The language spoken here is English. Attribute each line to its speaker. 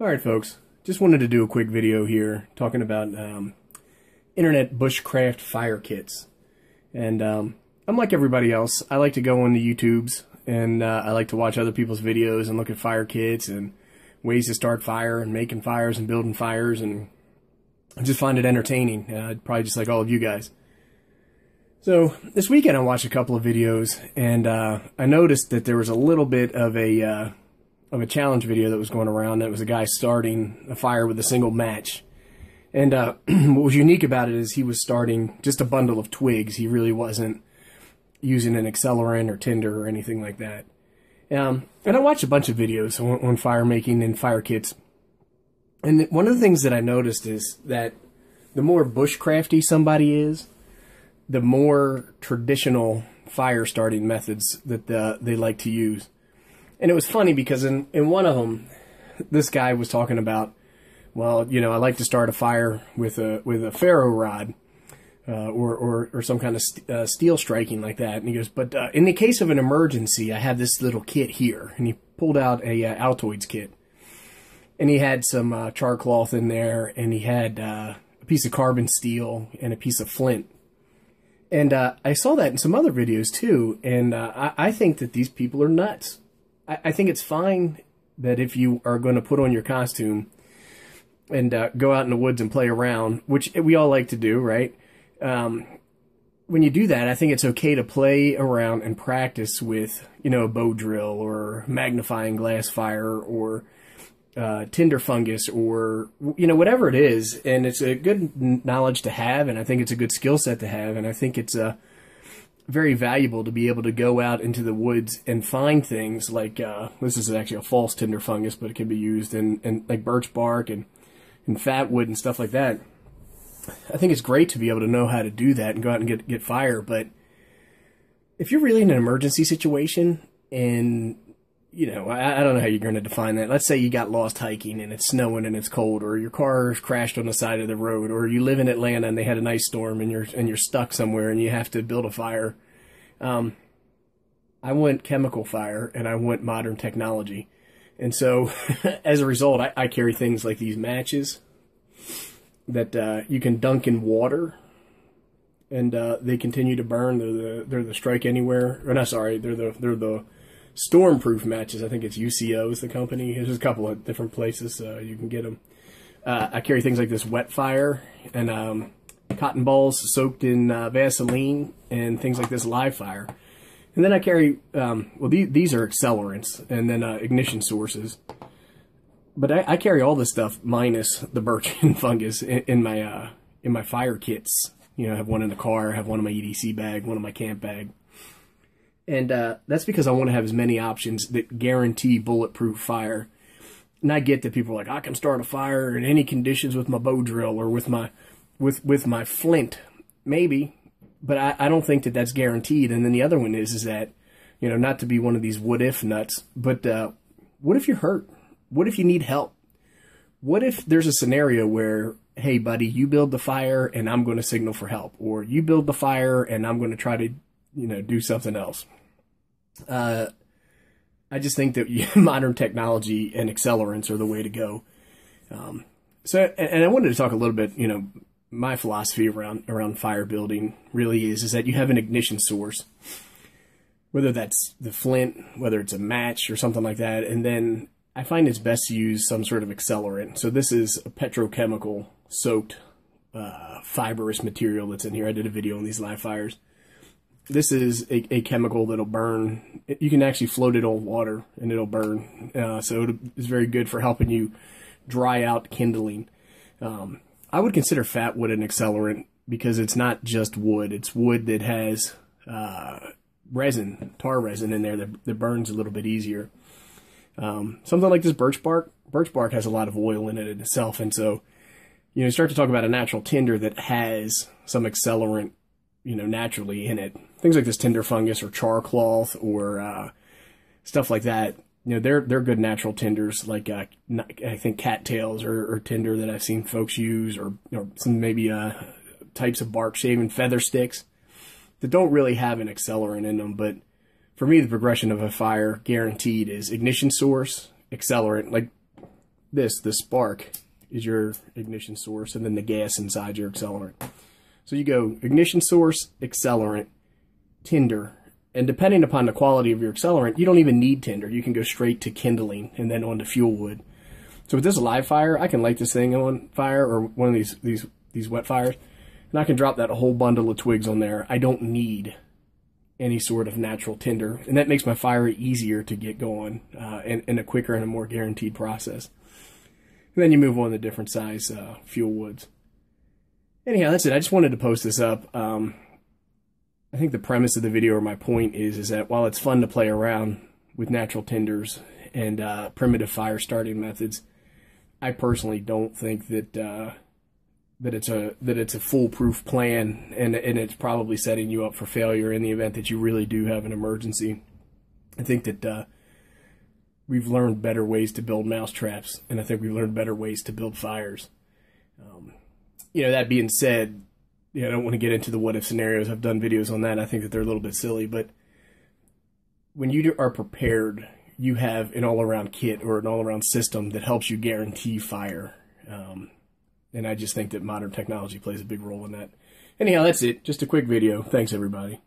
Speaker 1: Alright folks, just wanted to do a quick video here talking about um, internet bushcraft fire kits. And um, I'm like everybody else, I like to go on the YouTubes and uh, I like to watch other people's videos and look at fire kits and ways to start fire and making fires and building fires and I just find it entertaining, uh, probably just like all of you guys. So this weekend I watched a couple of videos and uh, I noticed that there was a little bit of a uh, of a challenge video that was going around. That was a guy starting a fire with a single match. And uh, what was unique about it is he was starting just a bundle of twigs. He really wasn't using an accelerant or tinder or anything like that. Um, and I watched a bunch of videos on, on fire making and fire kits. And one of the things that I noticed is that the more bushcrafty somebody is, the more traditional fire starting methods that the, they like to use. And it was funny because in, in one of them, this guy was talking about, well, you know, I like to start a fire with a with a ferro rod, uh, or, or or some kind of st uh, steel striking like that. And he goes, but uh, in the case of an emergency, I have this little kit here, and he pulled out a uh, Altoids kit, and he had some uh, char cloth in there, and he had uh, a piece of carbon steel and a piece of flint and I saw that in some other videos too, and I, I, think that these people are nuts. I, I, think it's fine that if you are going to put on your costume and uh, go out in the woods and play around, which we all like to do, right? Um, when you do that, I think it's okay to play around and practice with, you know, a bow drill or magnifying glass fire or uh, tinder fungus or you know whatever it is and it's a good knowledge to have and i think it's a good skill set to have and i think it's uh, very valuable to be able to go out into the woods and find things like uh, this is actually a false tinder fungus but it can be used in, in like birch bark and, and fat wood and stuff like that. I think it's great to be able to know how to do that and go out and get, get fire but if you're really in an emergency situation and you know, I, I, don't know how you're going to define that. Let's say you got lost hiking and it's snowing and it's cold, or your car crashed on the side of the road, or you live in Atlanta and they had an ice storm and you're and you're stuck somewhere and you have to build a fire. Um, I want chemical fire and I want modern technology, and so as a result, I, I carry things like these matches that uh, you can dunk in water. And uh, they continue to burn. They're the they're the strike anywhere. Or not sorry, they're the they're the Stormproof matches. I think it's UCO is the company. There's a couple of different places uh, you can get them. Uh, I carry things like this wet fire and um, cotton balls soaked in uh, Vaseline and things like this live fire. And then I carry, um, well, these, these are accelerants and then uh, ignition sources. But I, I, carry all this stuff minus the birch and fungus in, in my uh, in my fire kits. You know, I have one in the car, I have one in my EDC bag, one in my camp bag. And uh, that's because I want to have as many options that guarantee bulletproof fire. And I get that people are like, I can start a fire in any conditions with my bow drill or with my with with my flint, maybe, but I, I don't think that that's guaranteed. And then the other one is is that, you know, not to be one of these what if nuts, but uh, what if you're hurt? What if you need help? What if there's a scenario where, hey, buddy, you build the fire and I'm going to signal for help, or you build the fire and I'm going to try to, you know, do something else. Uh, I just think that modern technology and accelerants are the way to go. Um, so, and I wanted to talk a little bit, you know, my philosophy around around fire building really is is that you have an ignition source, whether that's the flint, whether it's a match or something like that, and then I find it's best to use some sort of accelerant. So this is a petrochemical soaked uh, fibrous material that's in here. I did a video on these live fires this is a, a, chemical that'll burn. You can actually float it on water and it'll burn. Uh, so it is very good for helping you dry out kindling. Um, I would consider fat wood an accelerant because it's not just wood. It's wood that has uh, resin, tar resin in there that, that, burns a little bit easier. Um, something like this birch bark, birch bark has a lot of oil in it itself. And so, you know, you start to talk about a natural tinder that has some accelerant you know, naturally in it. Things like this tinder fungus or char cloth or uh, stuff like that. You know, they're they're good natural tinders, like uh, I think cattails or, or tinder that I've seen folks use, or, or some maybe uh, types of bark shaving feather sticks that don't really have an accelerant in them. But for me, the progression of a fire guaranteed is ignition source, accelerant. Like this, the spark, is your ignition source, and then the gas inside your accelerant. So you go ignition source, accelerant, tinder, and depending upon the quality of your accelerant, you don't even need tinder. You can go straight to kindling and then on to fuel wood. So with this live fire, I can light this thing on fire or one of these these these wet fires, and I can drop that whole bundle of twigs on there. I don't need any sort of natural tinder, and that makes my fire easier to get going uh, and, and, a quicker and a more guaranteed process. And then you move on to different size uh, fuel woods. Anyhow, that's it. I just wanted to post this up. Um, I think the premise of the video or my point is is that while it's fun to play around with natural tinders and uh, primitive fire starting methods, I personally don't think that uh, that it's a that it's a foolproof plan, and and it's probably setting you up for failure in the event that you really do have an emergency. I think that uh, we've learned better ways to build mousetraps, and I think we've learned better ways to build fires. Um, you know, that being said, know, I don't want to get into the what if scenarios. I've done videos on that. I think that they're a little bit silly, but when you are prepared you have an all around kit or an all around system that helps you guarantee fire. Um, and I just think that modern technology plays a big role in that. Anyhow, that's it. Just a quick video. Thanks, everybody.